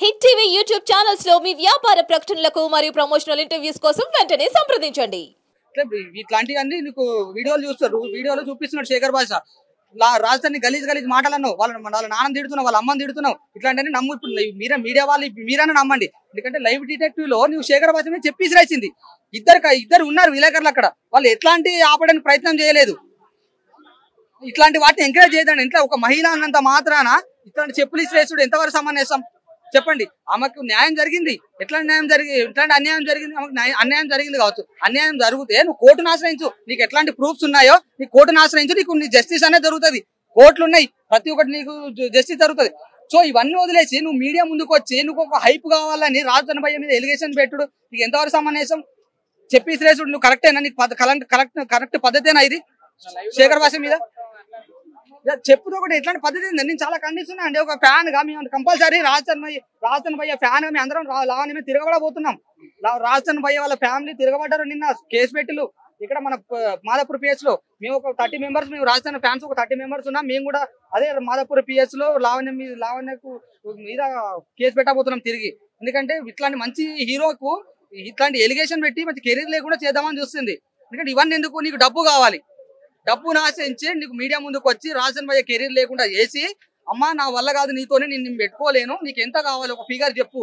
Hit TV YouTube ఛానల్స్లో మీ వ్యాపార ప్రకటనలకు మరియు ప్రమోషనల్ ఇంటర్వ్యూస్ కోసం వెంటనే సంప్రదించండి. ఇట్లాంటివన్నీ నీకు వీడియోలు చూస్తారు. వీడియోలో చూపిస్తున్నాడు శేఖర్ భాష రాజధాని గలీజ్ గలీజ్ మాటలను వాళ్ళ వాళ్ళ నాన్న తిడుతున్నావు వాళ్ళ అమ్మని తిడుతున్నావు. ఇట్లాంటివన్నీ నమ్ము. మీరే మీడియా వాళ్ళు మీరైనా నమ్మండి. ఎందుకంటే లైవ్ డిటెక్టివ్లో నువ్వు శేఖర్ భాష మీద చెప్పేసి రాసింది ఇద్దరు ఇద్దరు ఉన్నారు విలేకరులు అక్కడ. వాళ్ళు ఎట్లాంటి ఆపడానికి ప్రయత్నం చేయలేదు. ఇట్లాంటి వాటిని ఎంకరేజ్ చేయదండి. ఇంట్లో ఒక మహిళ అన్నంత మాత్రాన ఇట్లాంటి చెప్పులు ఇసిరేసుడు ఎంతవరకు సమానేసం చెప్పండి. ఆమెకు న్యాయం జరిగింది. ఎట్లాంటి న్యాయం జరిగి ఎట్లాంటి అన్యాయం జరిగింది? ఆమెకు న్యాయం- అన్యాయం జరిగింది కావచ్చు. అన్యాయం జరిగితే నువ్వు కోర్టును ఆశ్రయించు. నీకు ఎట్లాంటి ప్రూఫ్స్ ఉన్నాయో నీ కోర్టును ఆశ్రయించు. నీకు నీ జస్టిస్ అనేది జరుగుతుంది కోర్టులు ఉన్నాయి ప్రతి ఒక్కటి నీకు జస్టిస్ జరుగుతుంది సో ఇవన్నీ వదిలేసి నువ్వు మీడియా ముందుకు వచ్చి నువ్వు ఒక హైప్ కావాలని రాజధాని భయ్య మీద ఎలిగేషన్ పెట్టుడు. నీకు ఎంతవరకు సమానేసం చెప్పి శ్రేషుడు నువ్వు కరెక్టేనా నీకు కరెక్ట్ కరెక్ట్ కరెక్ట్ పద్ధతేనా ఇది? శేఖర్ భాష మీద? చెప్పుతో కూడా ఎట్లాంటి పద్ధతి ఉంది నేను చాలా ఖండిస్తున్నా అండి. ఒక ఫ్యాన్గా మేము కంపల్సరీ రాజస్థాన్ భయ్య రాజస్థాన్ భయ్య ఫ్యాన్గా మేము అందరం రా- మేము తిరగబడ పోతున్నాం లా- రాజస్థాన్ భయ్య వాళ్ళ ఫ్యామిలీ తిరగబడ్డారు నిన్న కేసు పెట్టిలు ఇక్కడ మన ప- మాదాపూర్ పిఎస్లో మేము ఒక థర్టీ మెంబర్స్ మేము రాజస్థాన్ ఫ్యాన్స్ ఒక థర్టీ మెంబర్స్ ఉన్నాం. మేము కూడా అదే మాదాపూర్ పిఎస్లో లావణ్య మీద లావణ్యకు మీద కేసు పెట్టబోతున్నాం తిరిగి. ఎందుకంటే ఇట్లాంటి మంచి హీరోకు ఇట్లాంటి ఎలిగేషన్ పెట్టి మంచి కెరీర్ లేకుండా చేద్దామని చూస్తుంది. ఎందుకంటే ఇవన్నీ ఎందుకు? నీకు డబ్బు కావాలి. డబ్బును ఆశించి నీకు మీడియా ముందుకు వచ్చి రాజన్ భయ్య కెరీర్ లేకుండా చేసి అమ్మా నా వల్ల కాదు నీతోనే నేను పెట్టుకోలేను నీకు ఎంత కావాలి ఒక ఫిగర్ చెప్పు.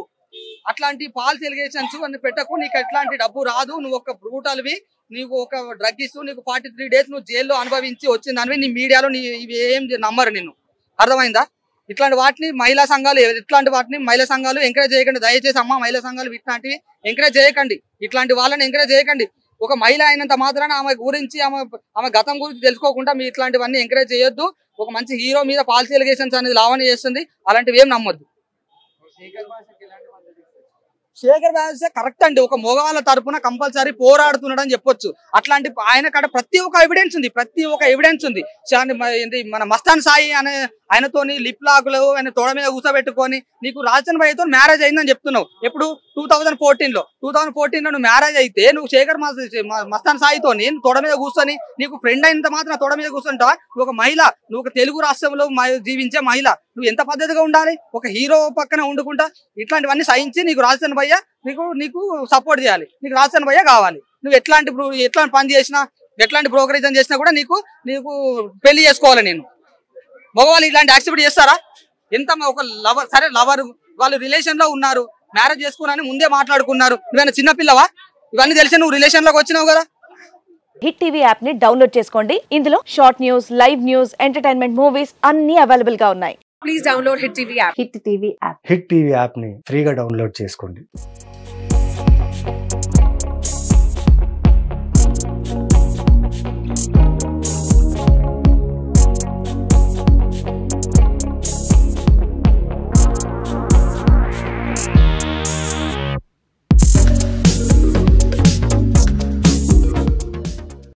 అట్లాంటి పాల్స్ ఎలిగేషన్స్ అన్ని పెట్టకు నీకు ఎట్లాంటి డబ్బు రాదు నువ్వు ఒక బ్రూటల్వి నీకు ఒక డ్రగ్ ఇస్తూ నీకు ఫార్టీ త్రీ డేస్ నువ్వు జైల్లో అనుభవించి వచ్చిందని నీ మీడియాలో నీ ఇవి ఏం నమ్మరు నిన్ను. అర్థమైందా? ఇట్లాంటి వాటిని మహిళా సంఘాలు ఇట్లాంటి వాటిని మహిళా సంఘాలు ఎంకరేజ్ చేయకండి. దయచేసి అమ్మ మహిళా సంఘాలు ఇట్లాంటివి ఎంకరేజ్ చేయకండి. ఇట్లాంటి వాళ్ళని ఎంకరేజ్ చేయకండి. ఒక మహిళ అయినంత మాత్రాన ఆమె గురించి ఆమె ఆమె గతం గురించి తెలుసుకోకుండా మీ ఇట్లాంటివన్నీ ఎంకరేజ్ చేయొద్దు. ఒక మంచి హీరో మీద పాలసీ ఎలిగేషన్స్ అనేది లావణ్య చేస్తుంది. అలాంటివి ఏం నమ్మొద్దు. శేఖర్ బాబు కరెక్ట్ అండి. ఒక మగవాళ్ళ తరపున కంపల్సరీ పోరాడుతున్నాడు అని చెప్పొచ్చు. అట్లాంటి ఆయన కాడ ప్రతి ఒక్క ఎవిడెన్స్ ఉంది. ప్రతి ఒక్క ఎవిడెన్స్ ఉంది. మన మస్తాన్ సాయి అనే ఆయనతోని లిప్ లాగులు ఆయన తోడ మీద కూర్చోబెట్టుకొని నీకు రాజన్ భయ్యతో మ్యారేజ్ అయిందని చెప్తున్నావు. ఎప్పుడు? టూ థౌసండ్ ఫోర్టీన్లో. టూ థౌసండ్ ఫోర్టీన్లో నువ్వు మ్యారేజ్ అయితే నువ్వు శేఖర్ మస్తాన్ సాయితో నేను తోడ మీద కూర్చొని నీకు ఫ్రెండ్ అయినంత మాత్రం తోడ మీద కూర్చుంటావా? ఒక మహిళ. నువ్వు ఒక తెలుగు రాష్ట్రంలో జీవించే మహిళ. నువ్వు ఎంత పద్ధతిగా ఉండాలి? ఒక హీరో పక్కన వండుకుంటా ఇట్లాంటివన్నీ సహించి నీకు రాజస్థాన్ భయ్య నీకు నీకు సపోర్ట్ చేయాలి. నీకు రాజస్థాన్ భయ్య కావాలి. నువ్వు ఎట్లాంటి ఎట్లాంటి పని చేసినా ఎట్లాంటి బ్రోకరేజ్ చేసినా కూడా నీకు నీకు పెళ్ళి చేసుకోవాలి నేను. మగవాళ్ళు ఇట్లాంటి యాక్సిపెట్ చేస్తారా? ఎంత ఒక లవర్ సరే లవర్ వాళ్ళు రిలేషన్లో ఉన్నారు మ్యారేజ్ చేసుకున్నారని ముందే మాట్లాడుకున్నారు. నువ్వేనా చిన్నపిల్లవా ఇవన్నీ తెలిసి నువ్వు రిలేషన్లోకి వచ్చినావు కదా? హిట్ టీవీ యాప్ని డౌన్లోడ్ చేసుకోండి. ఇందులో short news live news entertainment movies అన్ని అవైలబుల్గా ఉన్నాయి. Please download Hit TV app. Hit TV app hit TV యాప్ని ఫ్రీగా డౌన్లోడ్ చేసుకోండి